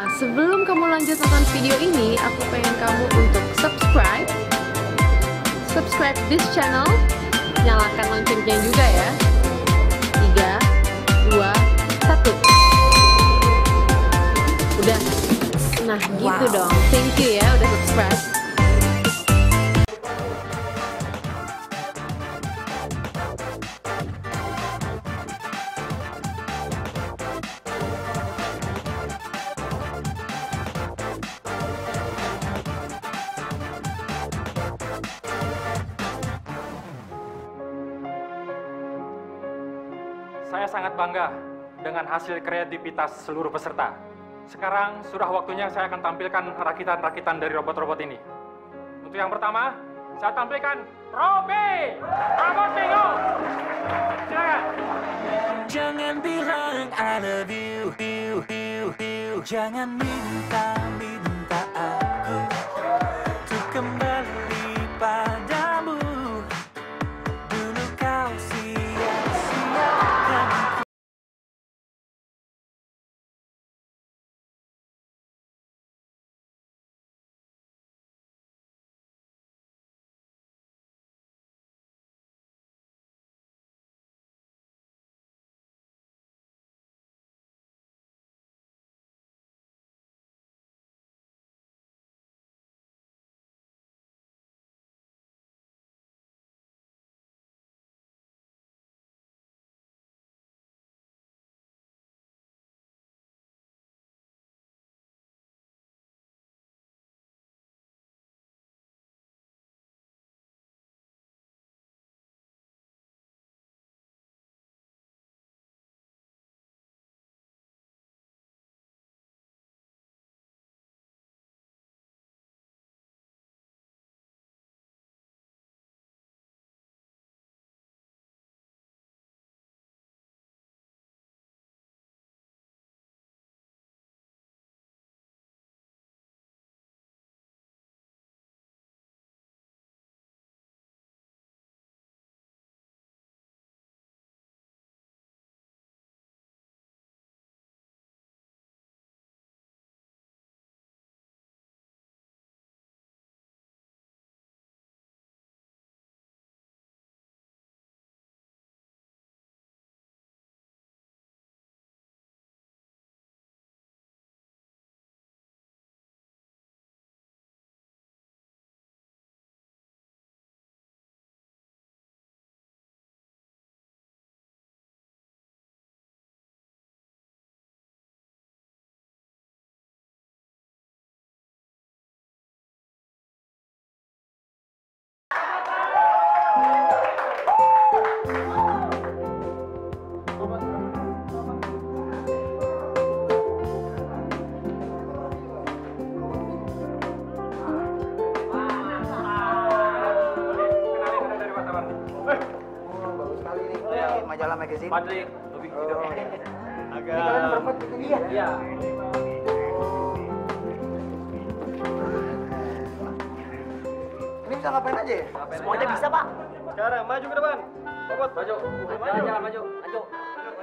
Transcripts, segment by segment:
Nah, sebelum kamu lanjut nonton video ini, aku pengen kamu untuk subscribe, subscribe this channel, nyalakan loncengnya juga ya. 3, 2, 1. Udah. Nah, gitu Wow. dong. Thank you ya udah subscribe. Saya sangat bangga dengan hasil kreativitas seluruh peserta. Sekarang sudah waktunya saya akan tampilkan rakitan-rakitan dari robot-robot ini. Untuk yang pertama, saya tampilkan Robi, robot bingo. Silakan. Jangan bilang I love you, you, you, you. Jangan minta-minta aku magazine. Fadli, lebih gitu. Oh. Agak. Ini kalian berempat bikin dia? Iya. Ini bisa ngapain aja ya? Semuanya bisa, Pak. Sekarang maju ke depan. Robot maju. Maju, jangan maju. Maju.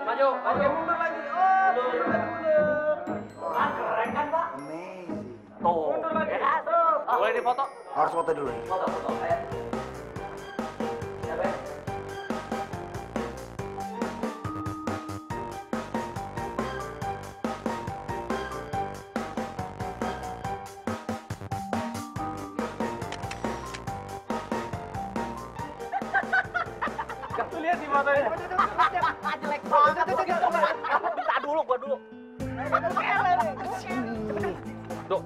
Maju, maju. Mundur lagi. Oh, mundur, mundur. Keren kan, Pak? Amazing. Tuh. Mundur lagi. Ya? Boleh difoto? Harus foto dulu nih. Foto, foto. Ayo. Ya, lihat di fotonya. Jelek banget. Minta dulu, gua dulu. Dok,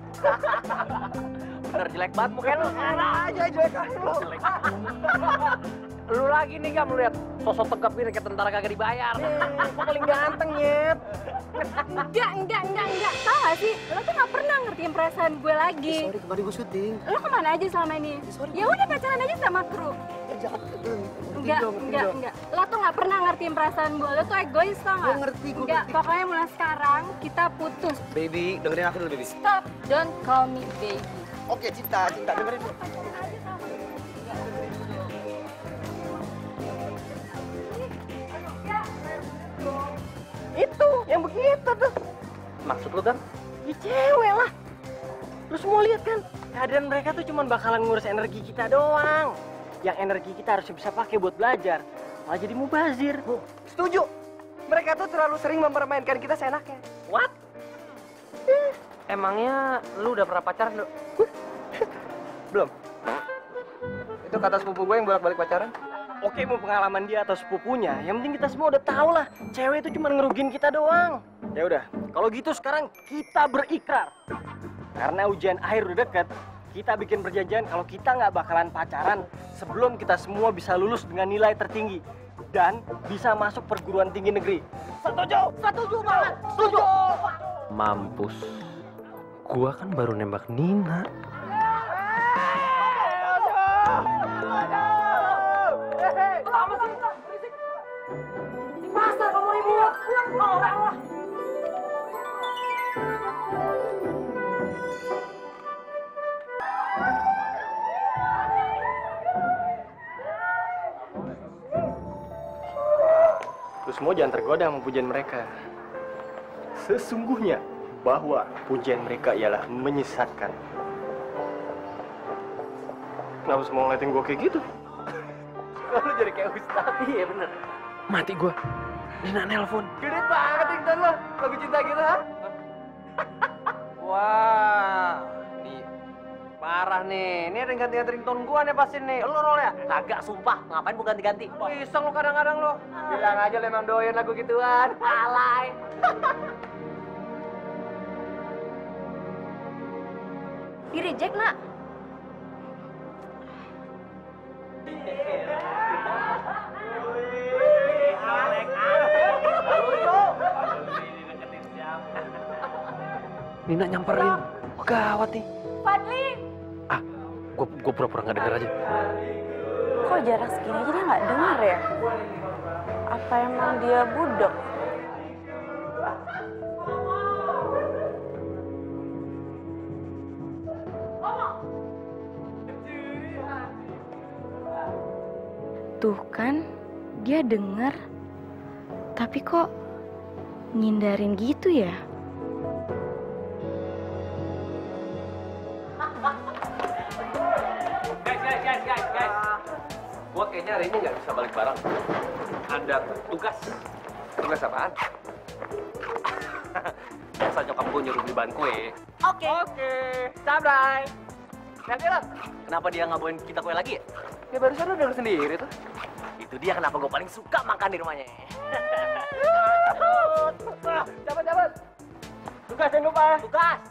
Bener jelek banget muka lu. aja jelek aja lu. Lu lagi nih gak melihat sosok tegap ini kayak tentara kagak dibayar. Gua paling ganteng, Nyet. Enggak, enggak, enggak, enggak. Tahu gak sih? Lo tuh gak pernah ngertiin perasaan gue lagi. Sorry kemarin gue syuting. Lo ke mana aja selama ini? Ya udah pacaran aja sama kru. Eh, jangan. Enggak, enggak, enggak. Lo tuh gak pernah ngertiin perasaan gue. Lo tuh egois tau gak? Gue ngerti, gue Enggak, ngerti. pokoknya mulai sekarang kita putus. Baby, dengerin aku dulu, baby. Stop, don't call me baby. Oke, cinta, cinta, dengerin dulu. Itu, yang begitu tuh. Maksud lu kan? Ya cewek lah. Lu semua lihat kan, keadaan mereka tuh cuma bakalan ngurus energi kita doang. Yang energi kita harus bisa pakai buat belajar. Malah jadi mubazir. Setuju. Mereka tuh terlalu sering mempermainkan kita seenaknya. What? Emangnya lu udah pernah pacaran, lu? Belum. Itu kata sepupu gue yang bolak-balik pacaran. Oke mau pengalaman dia atau sepupunya, yang penting kita semua udah tahu lah, cewek itu cuma ngerugin kita doang. Ya udah, kalau gitu sekarang kita berikrar. Karena ujian akhir udah deket, kita bikin perjanjian kalau kita nggak bakalan pacaran sebelum kita semua bisa lulus dengan nilai tertinggi dan bisa masuk perguruan tinggi negeri. Setuju? Setuju banget. Setuju. Mampus. Gua kan baru nembak Nina. Lu semua jangan tergoda sama pujian mereka. Sesungguhnya bahwa pujian mereka ialah menyesatkan. Kenapa semua ngeliatin gue kayak gitu? Lu jadi kayak Ustaz. Iya bener. Mati gua. Nina nelpon. Gede banget ringtone lo. Lagu cinta gitu, nih. Ini ada yang ganti-ganti ringtone gua nih pasti nih. Lu roll ya? Kagak sumpah, ngapain bukan ganti-ganti? Iseng lu kadang-kadang lo. Bilang aja lu emang doyan lagu gituan. Alay. Di reject nak. Nina nyamperin. Gawat nih. Fadli. Gua pura-pura nggak denger aja. Kok jarak segini aja dia nggak dengar ya? Apa emang dia budok? Tuh kan, dia denger. Tapi kok ngindarin gitu ya? Kayaknya hari ini nggak bisa balik bareng. Ada tugas. Tugas apaan? Biasa nyokap gue nyuruh beli bahan kue. Oke. Oke. Sabrai. Nanti lah. Kenapa dia nggak bawain kita kue lagi ya? Ya barusan lu denger sendiri tuh. Itu dia kenapa gue paling suka makan di rumahnya. Cepet, cepet. Tugas jangan lupa. Tugas.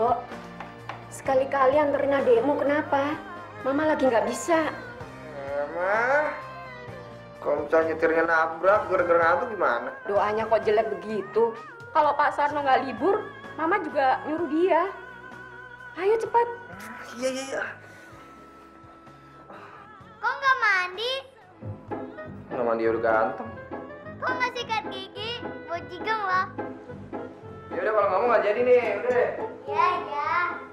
Yo, sekali-kali anterin adekmu kenapa? Mama lagi nggak bisa. Mama. Kalau misalnya nyetirnya nabrak gara-gara ngantuk gimana? Doanya kok jelek begitu. Kalau Pak Sarno nggak libur, Mama juga nyuruh dia. Ayo cepat. Iya iya iya. Kok nggak mandi? Nama dia udah ganteng. Kok nggak sikat gigi? Bojigong loh. Ya udah kalau ngomong nggak jadi nih, udah. Iya, iya.